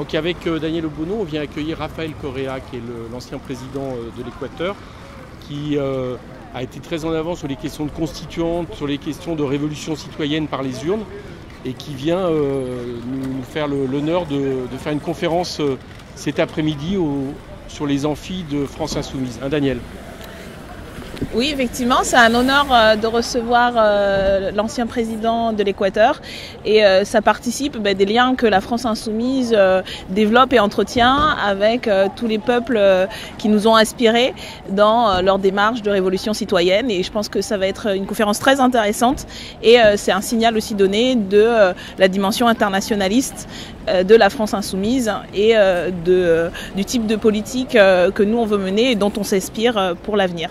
Donc avec Daniel Obono, on vient accueillir Raphaël Correa, qui est l'ancien président de l'Équateur, qui a été très en avant sur les questions de constituante, sur les questions de révolution citoyenne par les urnes, et qui vient nous faire l'honneur de, faire une conférence cet après-midi sur les amphis de France Insoumise. Un Daniel oui, effectivement, c'est un honneur euh, de recevoir euh, l'ancien président de l'Équateur. Et euh, ça participe ben, des liens que la France insoumise développe et entretient avec tous les peuples qui nous ont inspirés dans leur démarche de révolution citoyenne. Et je pense que ça va être une conférence très intéressante. Et c'est un signal aussi donné de la dimension internationaliste de la France insoumise et de, du type de politique que nous on veut mener et dont on s'inspire pour l'avenir.